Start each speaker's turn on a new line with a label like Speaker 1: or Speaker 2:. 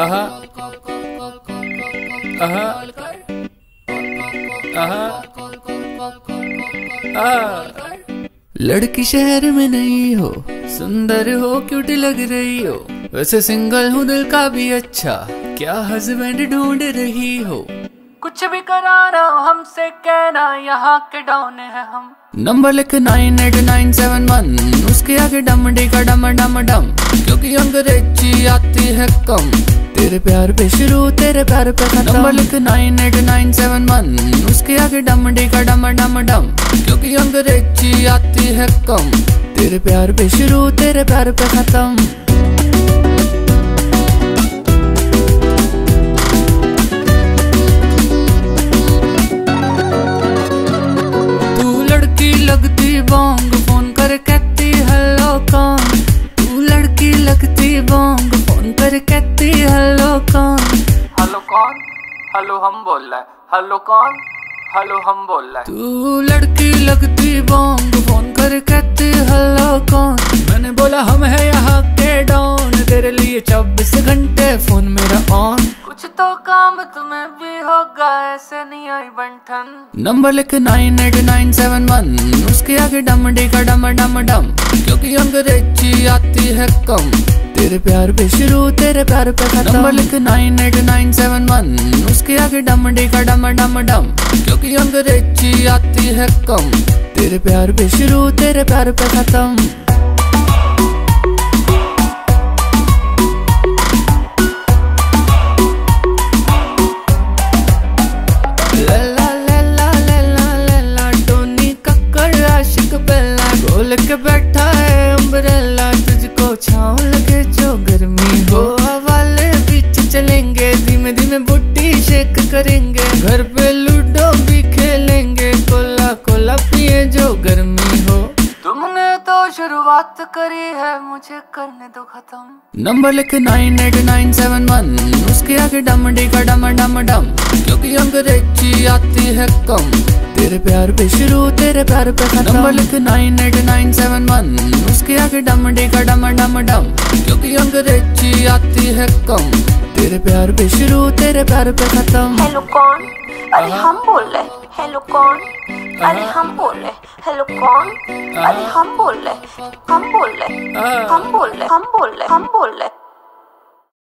Speaker 1: आहा आहा आहा लड़की शहर में नहीं हो सुंदर हो क्यूट लग रही हो। वैसे सिंगल हूँ दिल का भी अच्छा। क्या हस्बैंड ढूंढ रही हो? कुछ भी कराना हमसे कहना यहाँ के डाउन है हम। नंबर लिख nine eight nine seven one उसके आगे डम डी का डम डम डम। क्योंकि अंग्रेज़ी आती है कम। तेरे प्यार पे शुरू तेरे प्यार पे खत्म। नंबर लिख nine eight nine seven one उसके आगे डम डी का डम डम डम। क्योंकि अंग्रेज़ी आती है कम। तेरे प्यार पे शुरू तेरे प्यार पे खत्म। हेलो
Speaker 2: हम बोल रहे हेलो कौन? हेलो हम बोल रहे
Speaker 1: तू लड़की लगती बोंग फ़ोन कर कहती हेलो कौन? मैंने बोला हम है यहाँ के डॉन तेरे लिए चौबीस घंटे फ़ोन मेरा ऑन
Speaker 2: कुछ तो काम तुम्हें भी होगा ऐसे नहीं आई बंठन।
Speaker 1: नंबर लिख nine eight nine seven one उसके आगे डम डी का डम डम डम क्योंकि अंग्रेज़ी आती है कम। तेरे प्यार पे शुरू तेरे प्यार पे खत्म। नंबर लिख nine eight nine seven one उसके आगे डम डी का डम डम डम। क्योंकि अंग्रेज़ी आती है कम। तेरे प्यार पे शुरू तेरे प्यार पे खत्म। खोल के बैठा है अम्ब्रेला तुझको छाव
Speaker 2: शुरुआत करी है मुझे करने दो खत्म।
Speaker 1: नंबर लिख nine eight nine seven one उसके आगे डम डी का डम डम। डम क्योंकि अंग्रेज़ी आती है कम। तेरे प्यार पे शुरू, तेरे प्यार पे खत्म। नंबर लिख nine eight nine seven one उसके आगे डम डी का डम डम। डम क्योंकि अंग्रेज़ी आती है कम। तेरे प्यार पे शुरू तेरे प्यार पे खत्म।
Speaker 3: हेलो कौन? अरे हम बोल रहे हेलो कौन? अरे हम बोल रहे हेलो कौन? अरे हम बोल रहे हम बोल रहे हम बोल रहे हम बोल रहे हम बोल रहे